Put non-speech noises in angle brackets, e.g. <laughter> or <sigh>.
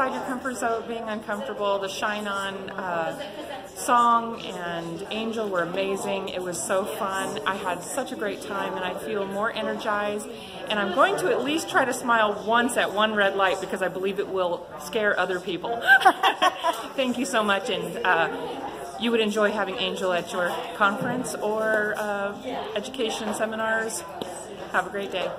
outside your comfort zone, being uncomfortable. The Shine On uh, song and Angel were amazing. It was so fun. I had such a great time and I feel more energized. And I'm going to at least try to smile once at one red light because I believe it will scare other people. <laughs> Thank you so much. And uh, you would enjoy having Angel at your conference or uh, education seminars. Have a great day.